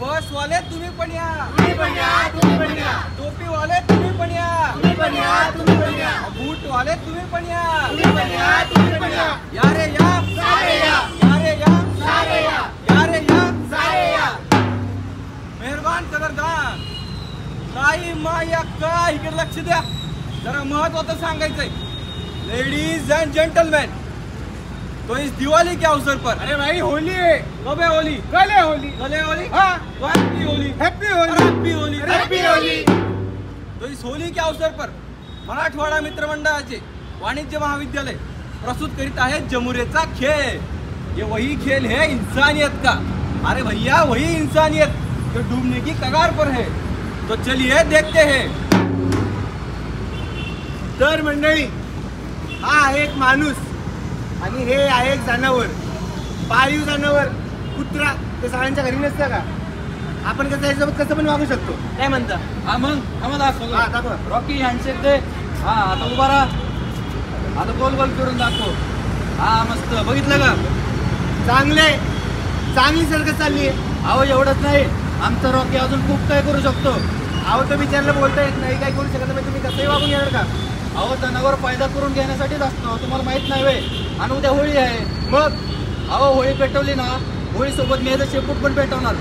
बस वाले तुम्ही पण या. तुम्ही पण या तुम्ही पण या. टोपी वाले तुम्ही पण या. तुम्ही पण या तुम्ही पण या. बूट वाले तुम्ही पण या. तुम्ही पण या तुम्ही पण या. या रे या. सारे या. या रे या. सारे या. या रे या. सारे या. मेहरबान कदरदान काही माया का इकडे लक्ष द्या. जरा महत्वाचं सांगायचंय. लेडीज अँड जेंटलमॅन तो इस दिवाली के अवसर पर। अरे भाई होली है। कब है होली? कल है होली। कल है होली? हाँ। Happy Holi. Happy Holi. Happy Holi. Happy Holi. तो इस होली के अवसर पर मराठवाडा मित्र मंडळाचे वाणिज्य महाविद्यालय प्रस्तुत करीत आहे जमुरेचा खेळ. ये वही खेल है इंसानियत का. अरे भैया वही इंसानियत. जो डूबने की कगार पर है. तो चलिए देखते हैं। तर मंडळी हा आहे एक माणूस आणि हे आहे एक जनावर. पाळीव जनावर कुत्रा ते सगळ्यांच्या घरी नसतं का? आपण कसं याच्यासोबत कसं पण वागू शकतो. काय म्हणता? हा मग. आम्हाला दाखव. हा दाखवा. रॉकी हँडशेक दे. हा आता उभा राहा. आता गोल गोल करून दाखव. हा मस्त. बघितलं का? चांगले चांगली सरकत चालली आहे. अहो एवढंच नाही. आमचा रॉकी अजून खूप काय करू शकतो. अहो तर विचारलं बोलता येत नाही. काय करू शकत नाही. तुम्ही कसंही वागून येणार का? अहो जनावर फायदा करून घेण्यासाठीच असतो. तुम्हाला माहीत नाही वे. आणि उद्या होळी आहे. मग? अहो होळी पेटवली ना. होळीसोबत मी याचं शेपूट पण पेटवणार.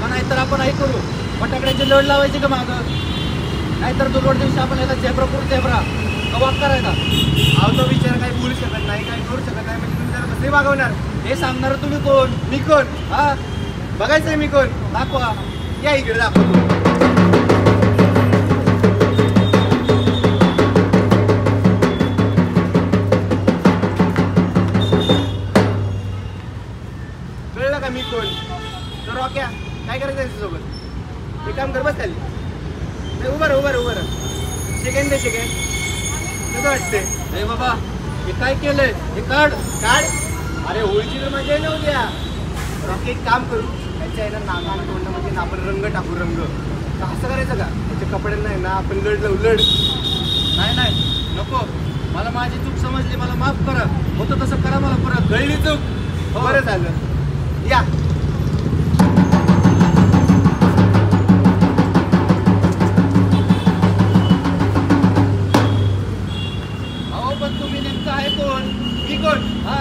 का नाहीतर आपण हे करू. फटाकड्यांची लढ लावायची का मागं? नाहीतर दुर्गड दिवशी आपण याला झेब्रा पूर झेब्रा कवाक करायचा? अहो तो विचार काही बोलू शकत नाही काही करू शकत नाही. म्हणजे तुम्ही जरा कसंही वागवणार. हे सांगणार तुम्ही कोण? मी कोण? हा? आहे मी कोण? दाखवा. या इकडे दाखवतो रॉक्या काय करायचं त्याच्यासोबत? हे काम कर बस खाली. नाही, उभं राहा उभं राहा उभं राहा. सेकंड दे सेकंड कसं वाटतंय? हे बाबा हे काय केलंय? हे काढ. काढ. अरे होळीची तर मजा ना उद्या. रॉकी एक काम करू. त्याच्या आहे ना नाका आणि तोंडामध्ये ना आपण रंग टाकू रंग. तर असं करायचं का? त्याच्या कपड्यांना आहे ना आपण लढ लावू लढ. नाही नाही. नको. मला माझी चूक समजली मला माफ करा. होतं तसं करा मला परत. कळली चूक. हो. बरं झालं. या. आहे कोण? मी कोण? हा.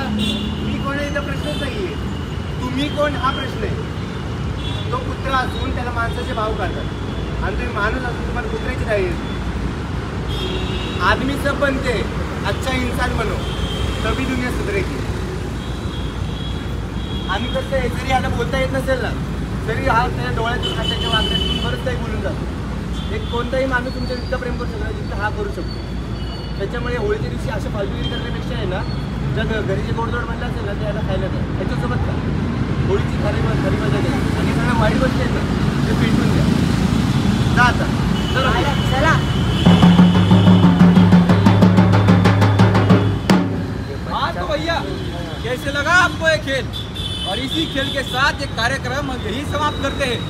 मी कोण आहे? इथं प्रश्नच नाहीये. तुम्ही कोण? हा प्रश्न आहे. तो कुत्रा असून त्याला माणसाचे भाव काढतात आणि तुम्ही माणूस असून तुम्हाला कुत्र्याची नाही आदमीचं पण ते अच्छा इन्सान बनो तभी दुनिया सुधरेची आम्ही कसं आहे? जरी याला बोलता येत नसेल ना तरी हा त्याच्या डोळ्यातून हाताच्या वागण्यातून बरंच काही बोलून जातो. एक कोणताही माणूस तुमच्या जितका प्रेम करू शकतो जितकं हा करू शकतो. त्याच्यामुळे होळीच्या दिवशी असं फालतूगिरी करण्यापेक्षा आहे ना ज्या घरी जे गोडधोड म्हणलं असेल ना ते याला खायला द्या. ह्याच्यासोबत का होळीची खरी खरी मज़ा घ्या आणि सगळ्या वाईट गोष्टी आहेत ना ते पेटून द्या. जा आता. चला चला हाँ तो भैया कैसे लगा आपको ये खेल? और इसी खेल के साथ ये कार्यक्रम हम यही समाप्त करते हैं।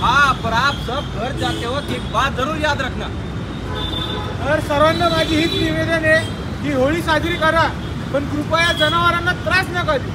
हाँ पर आप सब घर जाते वक्त एक बात ज़रूर याद रखना। तर सर्वांना माझी हीच निवेदन आहे की होळी साजरी करा पण कृपया जनावरांना त्रास नका देऊ.